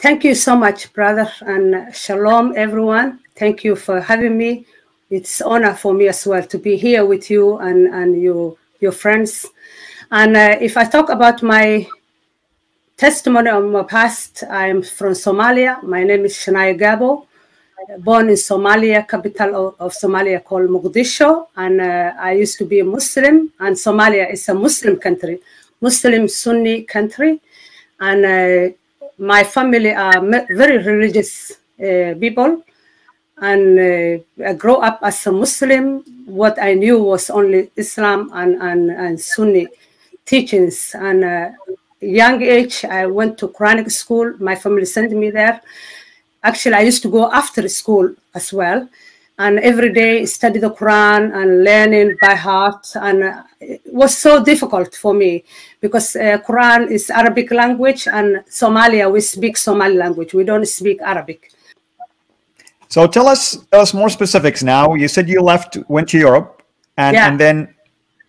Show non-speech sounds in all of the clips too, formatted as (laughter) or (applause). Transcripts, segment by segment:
Thank you so much, brother, and shalom, everyone. Thank you for having me. It's honor for me as well to be here with you and, and your, your friends. And uh, if I talk about my testimony of my past, I'm from Somalia. My name is Shania Gabo, born in Somalia, capital of, of Somalia called Mogadishu. And uh, I used to be a Muslim, and Somalia is a Muslim country, Muslim Sunni country. And uh, my family are very religious uh, people and uh, I grew up as a Muslim. What I knew was only Islam and, and, and Sunni teachings. And uh, young age, I went to Quranic school. My family sent me there. Actually, I used to go after school as well. And every day study the Quran and learning by heart. And it was so difficult for me because uh, Quran is Arabic language and Somalia, we speak Somali language. We don't speak Arabic. So tell us, tell us more specifics now. You said you left, went to Europe, and, yeah. and then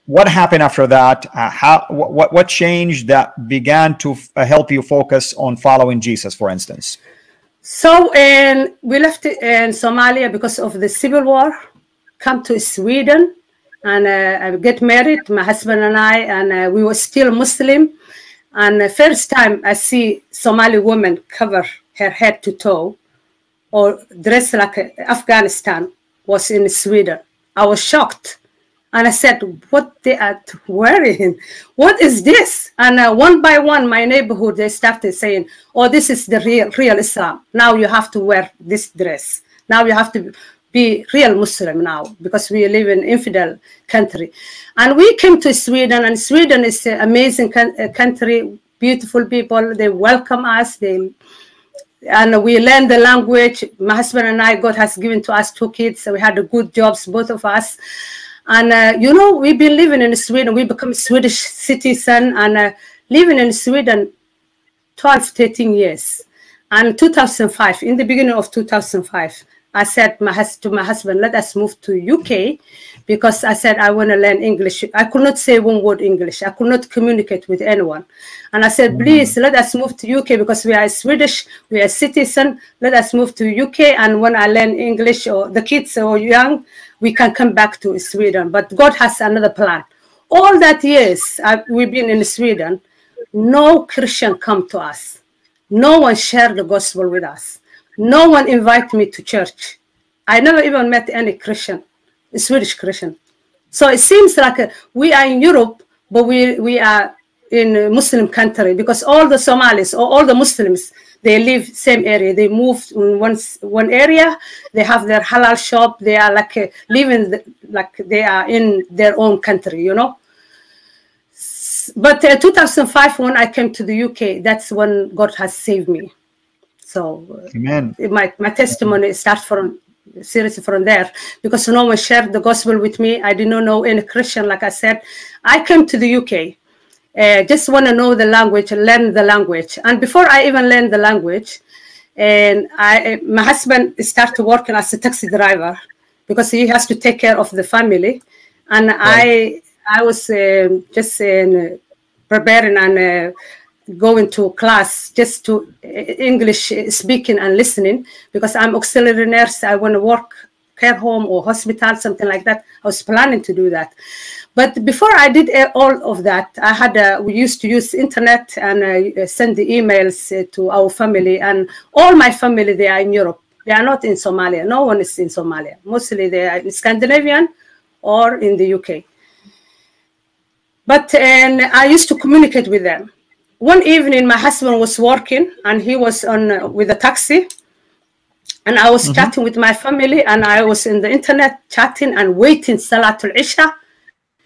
what happened after that? Uh, how what what changed that began to uh, help you focus on following Jesus, for instance? So, and we left in Somalia because of the civil war. Come to Sweden, and uh, I get married. My husband and I, and uh, we were still Muslim. And the first time I see Somali woman cover her head to toe, or dressed like Afghanistan, was in Sweden. I was shocked. And I said, what they are wearing? What is this? And uh, one by one, my neighborhood, they started saying, oh, this is the real, real Islam. Now you have to wear this dress. Now you have to be real Muslim now because we live in infidel country. And we came to Sweden and Sweden is an amazing uh, country, beautiful people. They welcome us. They and we learned the language. My husband and I, God has given to us two kids. So we had good jobs, both of us. And, uh, you know, we've been living in Sweden. We become Swedish citizen and uh, living in Sweden 12, 13 years. And 2005, in the beginning of 2005, I said my, to my husband, let us move to UK because I said I want to learn English. I could not say one word English. I could not communicate with anyone. And I said, mm-hmm. please let us move to UK because we are Swedish, we are citizen. Let us move to UK. And when I learn English or the kids are young, we can come back to Sweden. But God has another plan. All that years I, we've been in Sweden, no Christian come to us. No one shared the gospel with us. No one invited me to church. I never even met any Christian, Swedish Christian. So it seems like uh, we are in Europe, but we, we are in a Muslim country because all the Somalis or all the Muslims, they live same area. They move in one, one area. They have their halal shop. They are like uh, living the, like they are in their own country, you know. But uh, 2005, when I came to the UK, that's when God has saved me. So uh, Amen. my, my testimony starts from seriously from there because no one shared the gospel with me. I did not know any Christian, like I said. I came to the UK uh, just want to know the language, and learn the language. And before I even learned the language, and I, my husband started working as a taxi driver because he has to take care of the family. And right. I, I was uh, just uh, preparing and uh, going to class just to uh, English speaking and listening because I'm auxiliary nurse. I want to work care home or hospital, something like that. I was planning to do that. But before I did all of that, I had uh, we used to use internet and uh, send the emails uh, to our family, and all my family they are in Europe. They are not in Somalia. No one is in Somalia. Mostly they are in Scandinavian or in the UK. But and I used to communicate with them. One evening, my husband was working, and he was on uh, with a taxi, and I was mm -hmm. chatting with my family, and I was in the internet chatting and waiting Salatul Isha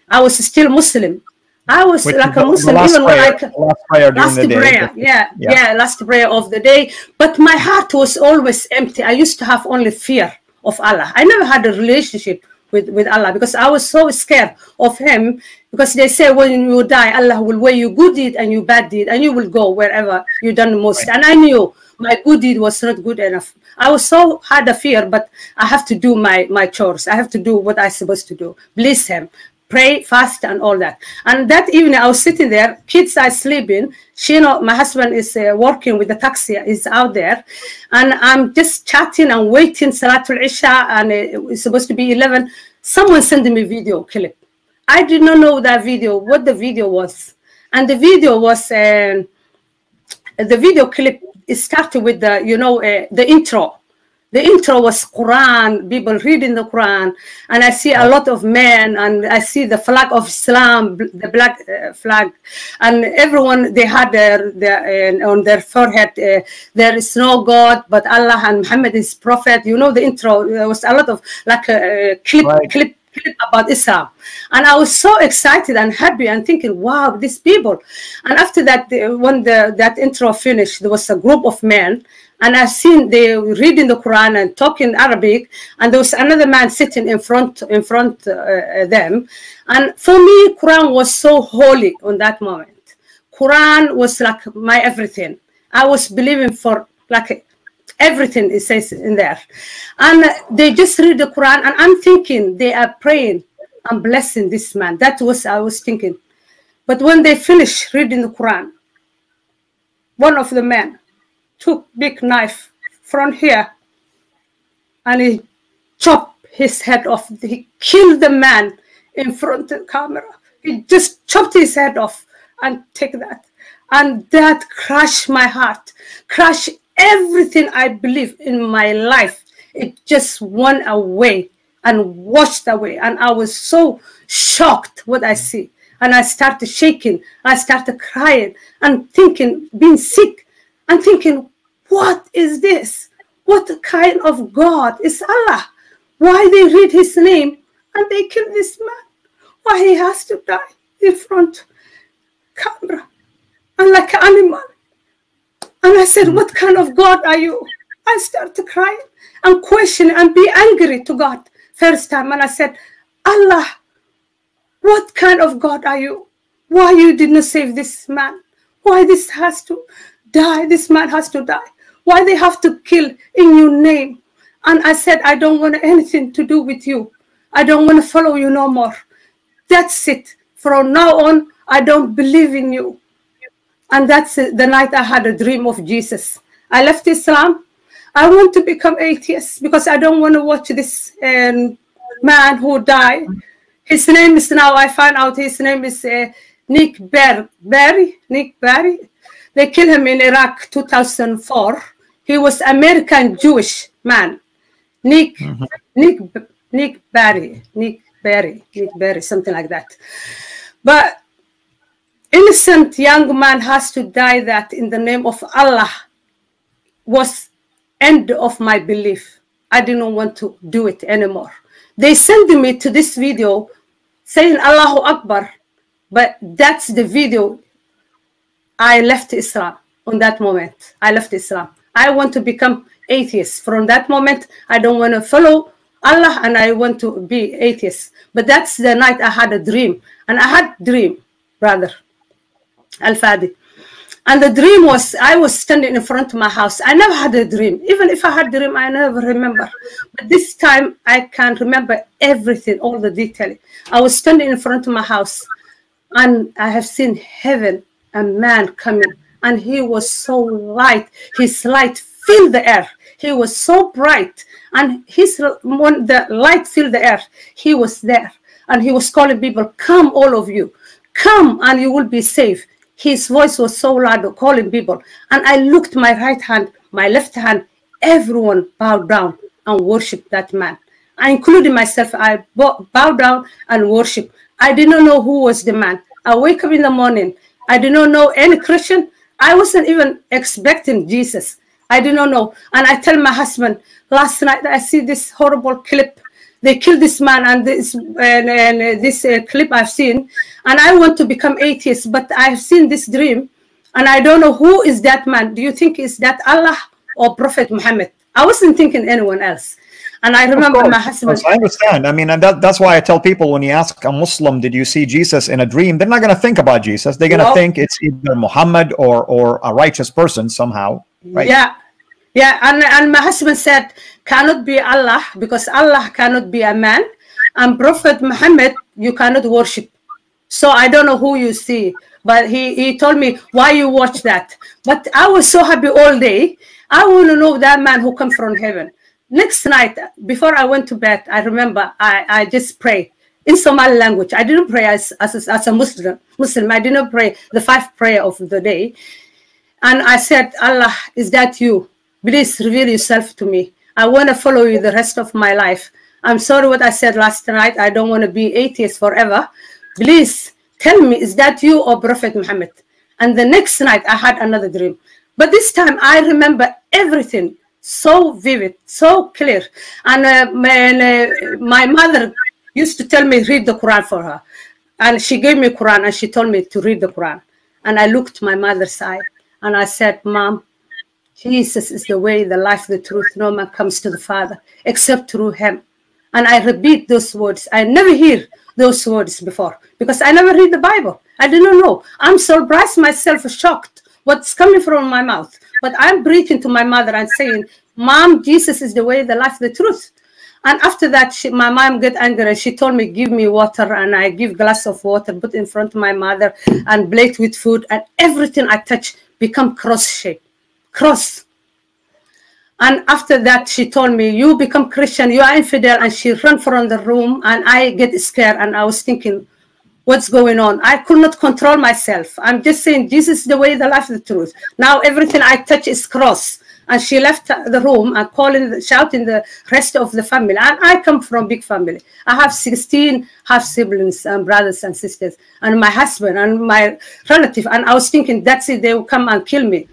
I was still Muslim. I was Which like a Muslim even prayer, like last prayer, last prayer. Yeah, yeah, yeah, last prayer of the day. But my heart was always empty. I used to have only fear of Allah. I never had a relationship with, with Allah because I was so scared of him because they say when you die, Allah will weigh you good deed and you bad deed and you will go wherever you done the most. Right. And I knew my good deed was not good enough. I was so had a fear, but I have to do my, my chores. I have to do what I'm supposed to do. Bless him pray, fast, and all that. And that evening, I was sitting there, kids are sleeping. She, you know, my husband is uh, working with the taxi, is out there, and I'm just chatting and waiting Salatul Isha, and it's supposed to be 11. Someone sent me video clip. I did not know that video, what the video was, and the video was um, the video clip. It started with the, you know, uh, the intro the intro was Quran, people reading the Quran, and I see a lot of men, and I see the flag of Islam, the black uh, flag, and everyone they had their, their uh, on their forehead, uh, there is no God but Allah, and Muhammad is prophet. You know the intro. There was a lot of like a clip, right. clip clip about Islam. And I was so excited and happy and thinking, wow, these people. And after that, when the, that intro finished, there was a group of men and I've seen they reading the Quran and talking Arabic, and there was another man sitting in front in front uh, uh, them, and for me, Quran was so holy on that moment. Quran was like my everything. I was believing for like everything it says in there, and they just read the Quran, and I'm thinking they are praying and blessing this man. That was I was thinking, but when they finished reading the Quran, one of the men took big knife from here and he chopped his head off. He killed the man in front of the camera. He just chopped his head off and take that. And that crushed my heart, crushed everything I believe in my life. It just went away and washed away. And I was so shocked what I see. And I started shaking. I started crying and thinking, being sick and thinking, what is this? What kind of God is Allah? Why they read his name and they kill this man? Why he has to die in front camera and like an animal? And I said, What kind of God are you? I started crying and questioning and be angry to God first time. And I said, Allah, what kind of God are you? Why you didn't save this man? Why this has to die? This man has to die. Why they have to kill in your name? And I said, I don't want anything to do with you. I don't want to follow you no more. That's it. From now on, I don't believe in you. And that's the night I had a dream of Jesus. I left Islam. I want to become atheist because I don't want to watch this um, man who died. His name is now, I find out his name is uh, Nick Ber- Barry. Nick Berry. They killed him in Iraq 2004 he was American Jewish man, Nick mm-hmm. Nick Nick Barry, Nick Barry, Nick Barry, something like that. But innocent young man has to die that in the name of Allah was end of my belief. I didn't want to do it anymore. They sent me to this video saying Allahu Akbar, but that's the video I left Islam on that moment. I left Islam. I want to become atheist. From that moment, I don't want to follow Allah and I want to be atheist. But that's the night I had a dream. And I had dream, brother Al-Fadi. And the dream was, I was standing in front of my house. I never had a dream. Even if I had a dream, I never remember. But this time, I can remember everything, all the detail. I was standing in front of my house. And I have seen heaven, a man coming and he was so light. His light filled the air. He was so bright, and his when the light filled the air, he was there, and he was calling people, "Come, all of you, come, and you will be safe." His voice was so loud, calling people, and I looked my right hand, my left hand. Everyone bowed down and worshipped that man. I included myself. I bowed down and worship. I did not know who was the man. I wake up in the morning. I did not know any Christian. I wasn't even expecting Jesus. I did not know. And I tell my husband last night I see this horrible clip. They killed this man, and this and, and this uh, clip I've seen, and I want to become atheist, but I've seen this dream, and I don't know who is that man. Do you think is that Allah or Prophet Muhammad? I wasn't thinking anyone else. And I remember my husband. I understand. I mean, and that, that's why I tell people when you ask a Muslim, did you see Jesus in a dream? They're not going to think about Jesus. They're going to no. think it's either Muhammad or, or a righteous person somehow. Right? Yeah. Yeah. And, and my husband said, cannot be Allah because Allah cannot be a man. And Prophet Muhammad you cannot worship. So I don't know who you see, but he, he told me why you watch that. But I was so happy all day. I want to know that man who come from heaven. Next night, before I went to bed, I remember I, I just prayed in Somali language. I didn't pray as, as, as a Muslim. Muslim. I didn't pray the five prayer of the day. And I said, Allah, is that you? Please reveal yourself to me. I want to follow you the rest of my life. I'm sorry what I said last night. I don't want to be atheist forever. Please tell me, is that you or Prophet Muhammad? And the next night I had another dream. But this time I remember everything so vivid, so clear. And uh, my, uh, my mother used to tell me read the Quran for her. And she gave me Quran and she told me to read the Quran. And I looked my mother's eye and I said, Mom, Jesus is the way, the life, the truth. No man comes to the Father except through him. And I repeat those words. I never hear those words before because I never read the Bible. I didn't know. I'm surprised myself, shocked what's coming from my mouth. But I'm preaching to my mother and saying, Mom, Jesus is the way, the life, the truth. And after that, she, my mom get angry. and She told me, give me water. And I give glass of water, put in front of my mother and plate with food. And everything I touch become cross shape, cross. And after that, she told me, you become Christian, you are infidel. And she ran from the room and I get scared. And I was thinking, what's going on? I could not control myself. I'm just saying, this is the way, the life, the truth. Now everything I touch is cross and she left the room and calling, shouting the rest of the family. And I come from big family. I have 16 half siblings and brothers and sisters, and my husband and my relative. And I was thinking, that's it, they will come and kill me.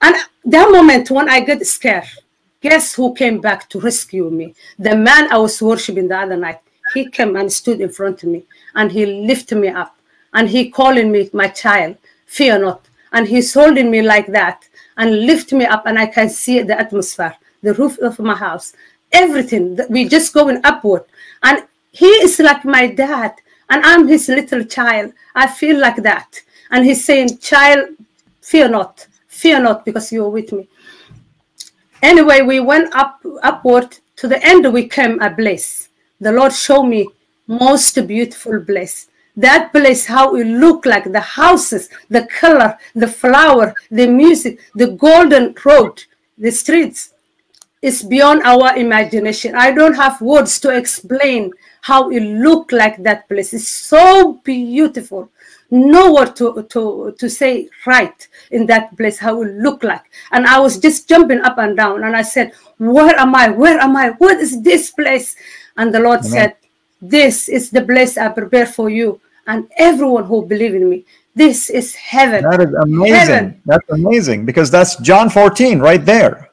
And that moment when I get scared, guess who came back to rescue me? The man I was worshiping the other night. He came and stood in front of me, and he lifted me up, and he calling me, my child, fear not. And he's holding me like that and lift me up and I can see the atmosphere, the roof of my house, everything. We just going upward. And he is like my dad and I'm his little child. I feel like that. And he's saying, child, fear not, fear not because you're with me. Anyway, we went up upward. To the end we came a place. The Lord showed me most beautiful place that place how it look like the houses the color the flower the music the golden road the streets. Is beyond our imagination. I don't have words to explain how it look like that place it's so beautiful no word to to to say right in that place how it looked like and i was just jumping up and down and i said where am i where am i what is this place and the lord Amen. said this is the place i prepared for you and everyone who believe in me. This is heaven. That is amazing. Heaven. That's amazing because that's John 14 right there.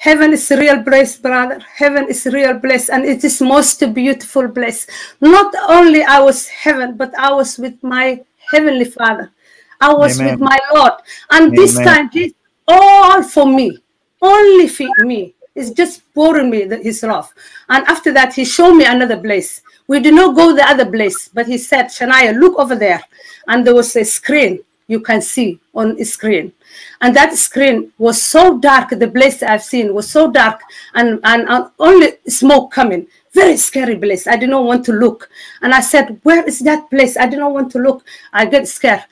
Heaven is real place, brother. Heaven is real place, and it is most beautiful place. Not only I was heaven, but I was with my heavenly Father. I was Amen. with my Lord, and Amen. this time, this all for me, only for me. It's just pouring me the, His love. And after that, He showed me another place. We did not go the other place, but he said, Shania, look over there. And there was a screen you can see on screen. And that screen was so dark, the place I've seen was so dark and, and, and only smoke coming. Very scary place. I did not want to look. And I said, Where is that place? I did not want to look. I get scared.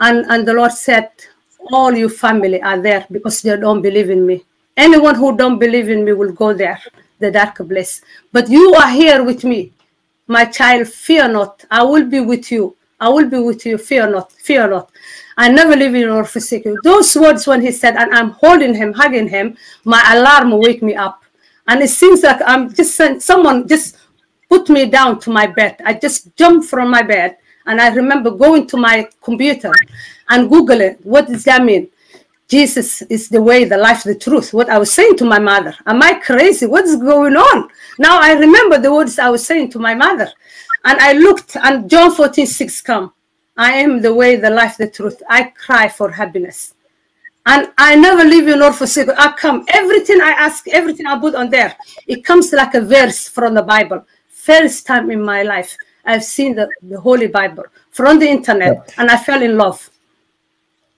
And, and the Lord said, All your family are there because they don't believe in me. Anyone who don't believe in me will go there, the dark place. But you are here with me. My child, fear not. I will be with you. I will be with you. Fear not. Fear not. I never leave you nor forsake you. Those words when he said, and I'm holding him, hugging him, my alarm wake me up. And it seems like I'm just someone just put me down to my bed. I just jumped from my bed and I remember going to my computer and Google it. What does that mean? Jesus is the way, the life, the truth. What I was saying to my mother. Am I crazy? What's going on? Now I remember the words I was saying to my mother. And I looked and John 14, 6 come. I am the way, the life, the truth. I cry for happiness. And I never leave you nor forsake you. I come. Everything I ask, everything I put on there, it comes like a verse from the Bible. First time in my life, I've seen the, the Holy Bible from the internet and I fell in love.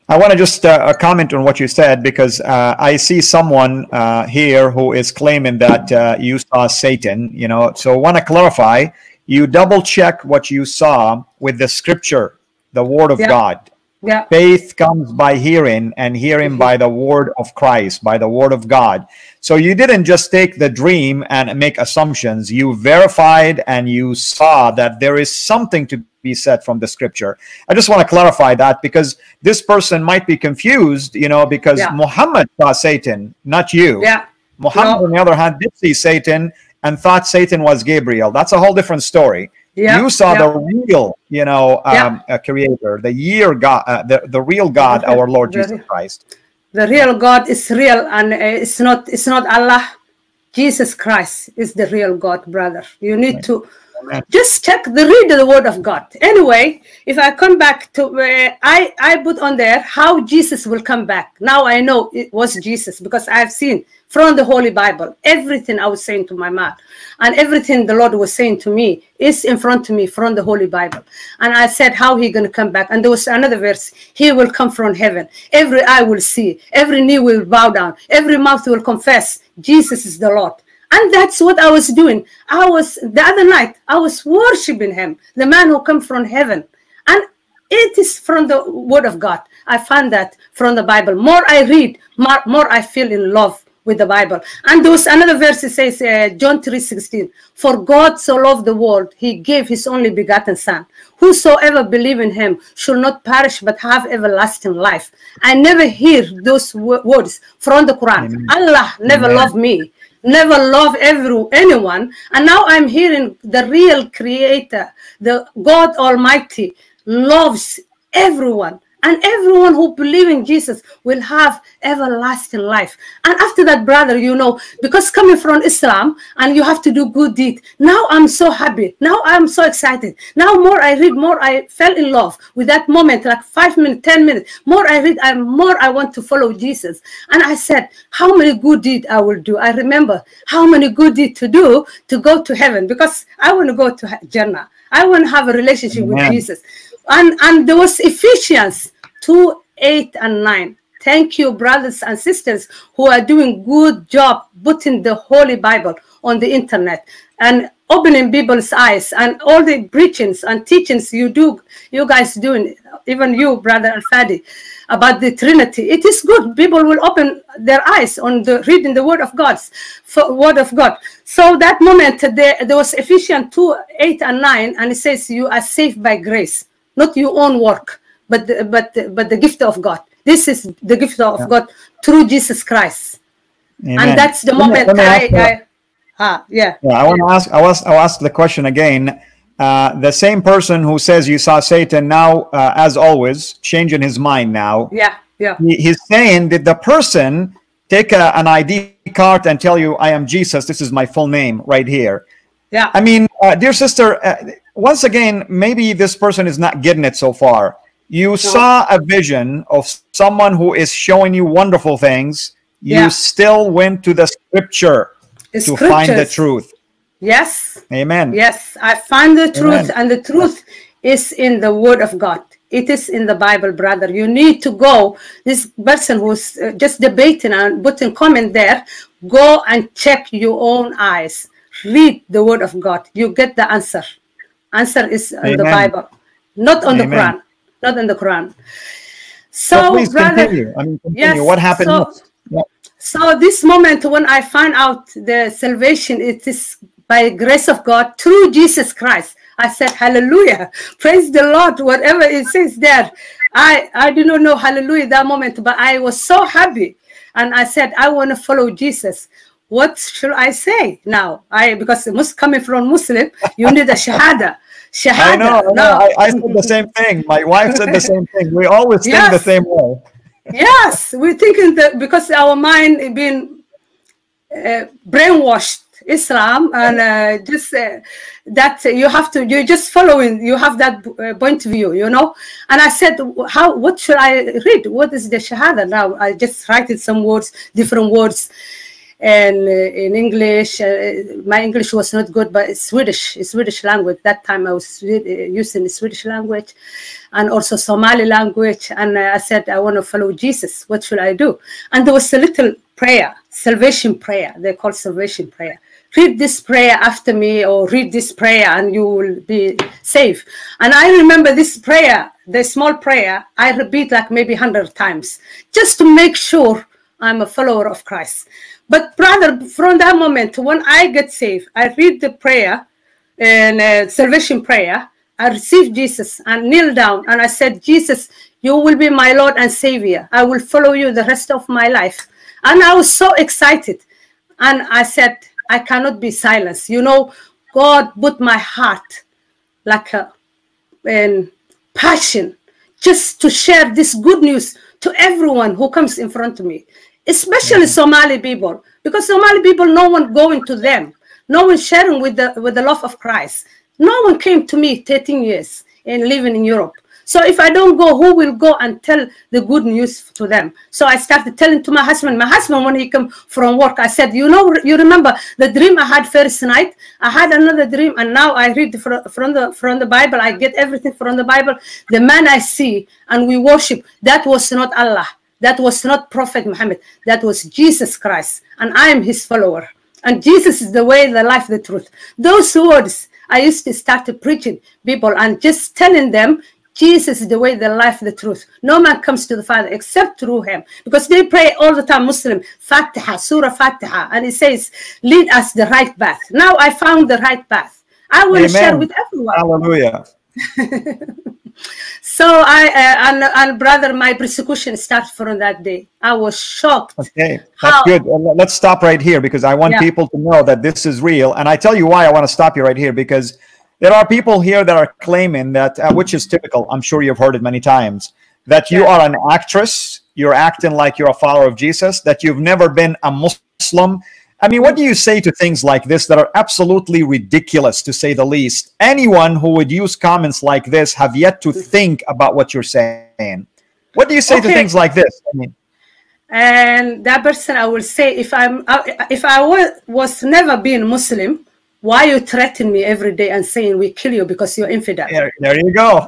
I want to just uh, comment on what you said because uh, I see someone uh, here who is claiming that uh, you saw Satan. You know, so I want to clarify. You double check what you saw with the scripture, the word of Yeah. God. Yeah. Faith comes by hearing, and hearing by the word of Christ, by the word of God. So you didn't just take the dream and make assumptions. You verified and you saw that there is something to be said from the scripture. I just want to clarify that because this person might be confused, you know, because Yeah. Muhammad saw Satan, not you. Yeah. Muhammad, No. on the other hand, did see Satan and thought Satan was Gabriel. That's a whole different story. Yeah. You saw yeah. the real, you know, Yeah. um, uh, creator, the year God, uh, the, the real God, The- our Lord the- Jesus Christ. the real God is real, and uh, it's not it's not Allah. Jesus Christ is the real God, brother. You need to Just check the read the word of God. Anyway, if I come back to uh, I I put on there how Jesus will come back. Now I know it was Jesus because I've seen from the Holy Bible everything I was saying to my mouth and everything the Lord was saying to me is in front of me from the Holy Bible. And I said how he gonna come back. And there was another verse. He will come from heaven. Every eye will see. Every knee will bow down. Every mouth will confess Jesus is the Lord. And that's what I was doing. I was the other night, I was worshiping him, the man who come from heaven. And it is from the word of God. I found that from the Bible. More I read, more, more I feel in love with the Bible. And there was another verse says, uh, John 3 16, For God so loved the world, he gave his only begotten Son. Whosoever believe in him should not perish but have everlasting life. I never hear those wo- words from the Quran. Amen. Allah never Amen. loved me never love every anyone. And now i'm hearing the real creator the god almighty loves everyone and everyone who believe in jesus will have everlasting life. And after that brother you know because coming from islam and you have to do good deed now i'm so happy. Now i'm so excited. Now more i read more i fell in love with that moment like five minutes ten minutes. More i read i'm more i want to follow jesus. And i said how many good deed i will do? I remember how many good deed to do to go to heaven because i want to go to jannah. I want to have a relationship with jesus. And and there was ephesians 2 8 and 9 thank you brothers and sisters who are doing good job putting the holy bible on the internet and opening people's eyes and all the preachings and teachings you do you guys doing even you brother al-fadi about the trinity. It is good. People will open their eyes on the reading the word of god's word of god. So that moment there, there was ephesians 2 8 and 9 and it says you are saved by grace not your own work but the, but the, but the gift of god this is the gift of Yeah. god through jesus christ Amen. and that's the moment me I, ask I ah yeah Yeah, I want to ask. I was. I'll ask the question again. Uh, the same person who says you saw Satan now, uh, as always, changing his mind now. yeah yeah He, he's saying, did the person take a, an ID card and tell you, "I am Jesus. This is my full name right here"? yeah I mean, uh, dear sister, uh, once again, maybe this person is not getting it so far. You saw a vision of someone who is showing you wonderful things. You Yeah. still went to the scripture The to find the truth. yes Amen. Yes, I find the truth, Amen. and the truth is in the Word of God. It is in the Bible, brother. You need to go. This person who's uh, just debating and putting comment there, go and check your own eyes. Read the Word of God. You get the answer. Answer is in the Bible, not on the Amen. Quran. Not in the Quran. So, please brother, continue. I mean, continue. Yes, what happened so- Yeah. so this moment when I find out the salvation, it is by grace of God through Jesus Christ. I said, Hallelujah. (laughs) Praise the Lord. Whatever it says there. I, I do not know hallelujah that moment, but I was so happy. And I said, I want to follow Jesus. What should I say now? I because Mus- coming from Muslim, you need a shahada. Shahada. I know. I, know. No. I, I said the same thing. My wife said the same thing. We always think the same way. yes we're thinking that because our mind being uh, brainwashed islam and uh, just uh, that you have to you're just following you have that uh, point of view you know and i said how what should i read what is the shahada now i just write it some words different words and uh, in english uh, my english was not good but swedish swedish language. That time i was uh, using the swedish language and also somali language. And i said i want to follow jesus. What should i do? And there was a little prayer salvation prayer. They call salvation prayer. Read this prayer after me or read this prayer and you will be safe. And I remember this prayer, the small prayer, I repeat like maybe 100 times just to make sure I'm a follower of Christ. But brother, from that moment, when I get saved, I read the prayer and uh, salvation prayer. I received Jesus and kneel down and I said, Jesus, you will be my Lord and Savior. I will follow you the rest of my life. And I was so excited. And I said, I cannot be silenced. You know, God put my heart like a passion just to share this good news to everyone who comes in front of me, especially mm-hmm. Somali people, because Somali people, no one going to them, no one sharing with the with the love of Christ. No one came to me 13 years and living in Europe. So if I don't go, who will go and tell the good news to them? So I started telling to my husband. My husband, when he come from work, I said, you know, you remember the dream I had first night? I had another dream, and now I read from, from the from the Bible. I get everything from the Bible. The man I see and we worship, that was not Allah. That was not Prophet Muhammad. That was Jesus Christ, and I am his follower. And Jesus is the way, the life, the truth. Those words I used to start preaching people and just telling them Jesus is the way, the life, the truth. No man comes to the Father except through him. Because they pray all the time, Muslim, Fatiha, Surah Fatiha, and it says, lead us the right path. Now I found the right path. I will Amen. share with everyone. Hallelujah. (laughs) so I uh, and, and brother, my persecution started from that day. I was shocked. Okay, that's How, good. Let's stop right here because I want yeah. people to know that this is real. And I tell you why I want to stop you right here because there are people here that are claiming that, uh, which is typical. I'm sure you've heard it many times, that you are an actress, you're acting like you're a follower of Jesus, that you've never been a Muslim. I mean, what do you say to things like this that are absolutely ridiculous, to say the least? Anyone who would use comments like this have yet to think about what you're saying. What do you say okay. to things like this? I mean, and that person, I will say, if I'm, if I was, was never been Muslim, why you threaten me every day and saying we kill you because you're infidel? There, there you go.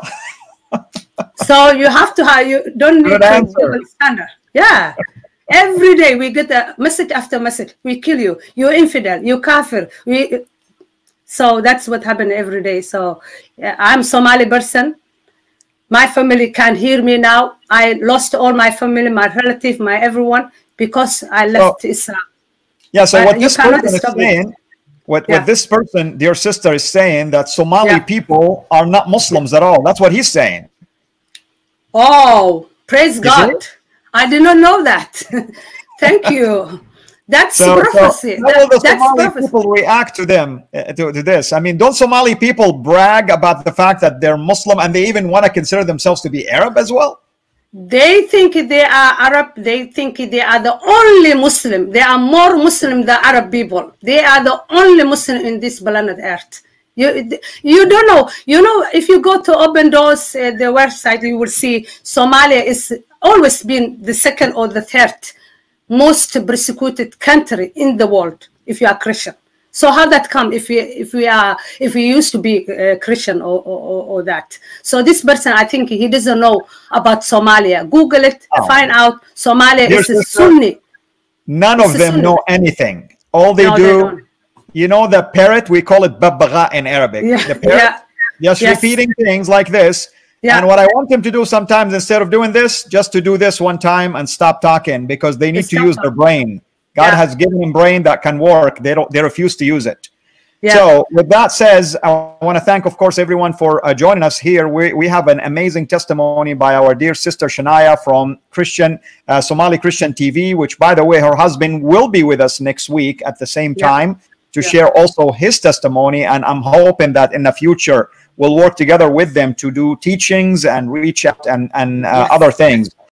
so you have to have you don't need Good to understand. Yeah. Every day we get a message after message. We kill you. You're infidel. You kafir. We. So that's what happened every day. So yeah, I'm Somali person. My family can't hear me now. I lost all my family, my relative, my everyone because I left so, Islam. Yeah. So but what this person is saying. What, yeah. what this person, dear sister, is saying that Somali yeah. people are not Muslims at all. That's what he's saying. Oh, praise is God. It? I did not know that. (laughs) Thank you. That's so, prophecy. So how will the that, Somali prophecy. people react to them uh, to, to this? I mean, don't Somali people brag about the fact that they're Muslim and they even want to consider themselves to be Arab as well? they think they are Arab. They think they are the only Muslim. They are more Muslim than Arab people. They are the only Muslim in this planet Earth. You, you don't know. You know, if you go to Open Doors, uh, the website, you will see Somalia is always been the second or the third most persecuted country in the world if you are Christian. So how that come if we if we are if we used to be uh, Christian or, or, or that? So this person, I think he doesn't know about Somalia. Google it, oh. find out Somalia is a Sunni. None it's of them Sunni. know anything. All they no, do, they you know, the parrot. We call it babaga in Arabic. Yeah. The parrot, yeah. just yes. repeating things like this. Yeah. And what I want them to do sometimes, instead of doing this, just to do this one time and stop talking because they need to use their brain. God yeah. has given them brain that can work. They don't. They refuse to use it. Yeah. So, with that says, I want to thank, of course, everyone for uh, joining us here. We, we have an amazing testimony by our dear sister Shania from Christian uh, Somali Christian TV, which, by the way, her husband will be with us next week at the same time yeah. to yeah. share also his testimony. And I'm hoping that in the future we'll work together with them to do teachings and reach out and and uh, yes. other things.